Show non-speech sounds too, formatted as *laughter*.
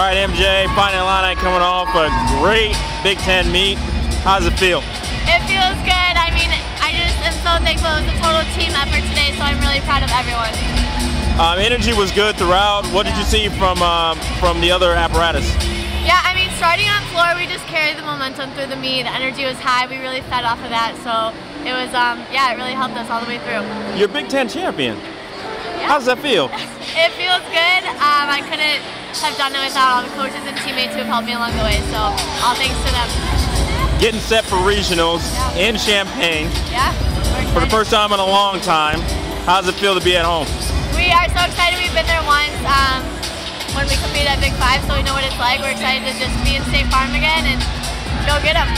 All right, MJ, Fighting Illini coming off a great Big Ten meet. How does it feel? It feels good. I mean, I just am so thankful. It was a total team effort today, so I'm really proud of everyone. Um, energy was good throughout. What did you see from um, from the other apparatus? Yeah, I mean, starting on floor, we just carried the momentum through the meet. The energy was high. We really fed off of that, so it was, um, yeah, it really helped us all the way through. You're Big Ten champion. Yeah. How does that feel? *laughs* It feels good. Um, I couldn't have done it without all the coaches and teammates who have helped me along the way, so all thanks to them. Getting set for regionals in Champaign Yeah. for the first time in a long time. How does it feel to be at home? We are so excited. We've been there once um, when we competed at Big Five, so we know what it's like. We're excited to just be in State Farm again and go get them.